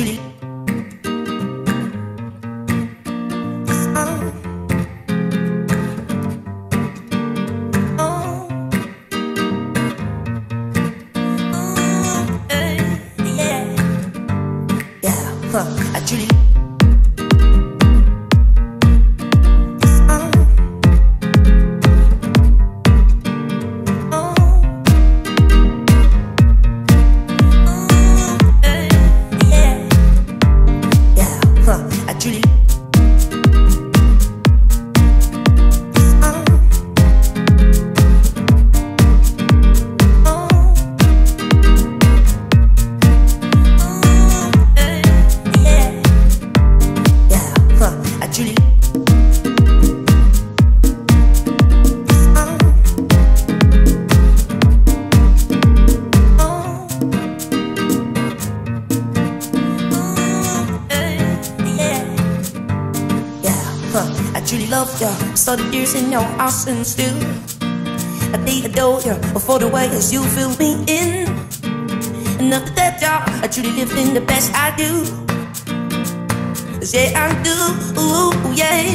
Oh. Oh. Oh. huh, actually. I truly love ya. Started in your house and still I they adore ya. Before the way as you fill me in. And after that, yeah, I truly live in the best I do. Yeah, I do, ooh, yeah.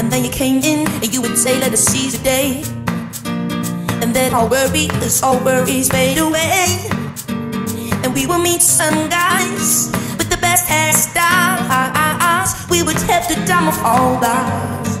And then you came in and you would say, let us seize the day. And then all worries, all worries fade away. And we will meet some guys with the best hairstyles. We would have the time of all lives.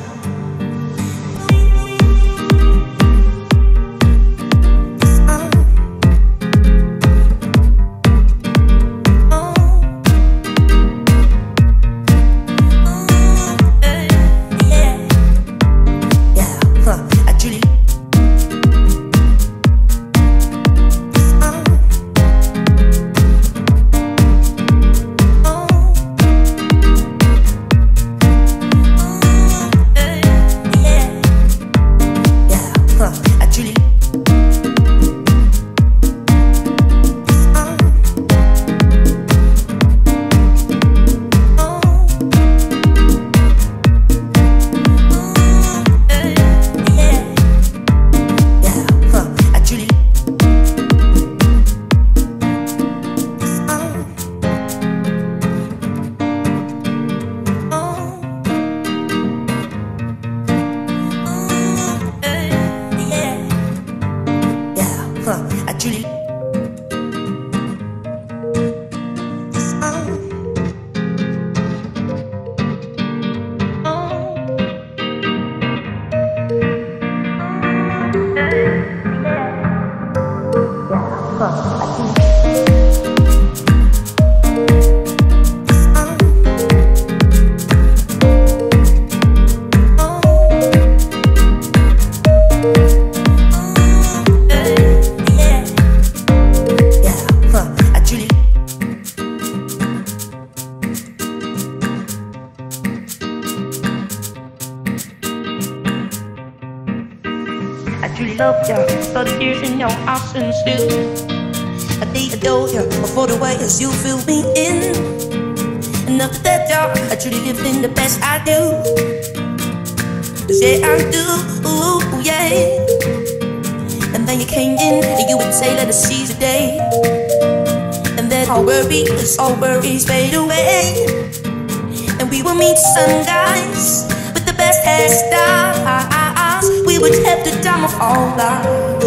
Love ya. Years in your house and still I adore ya. Before the way as you fill me in. And after that, I truly live in the best I do. Yeah, I do, ooh, yeah. And then you came in and you would say, let us seize the day. And then all worries, all worries fade away. And we will meet guys with the best hairstyles. Would have the time of our lives.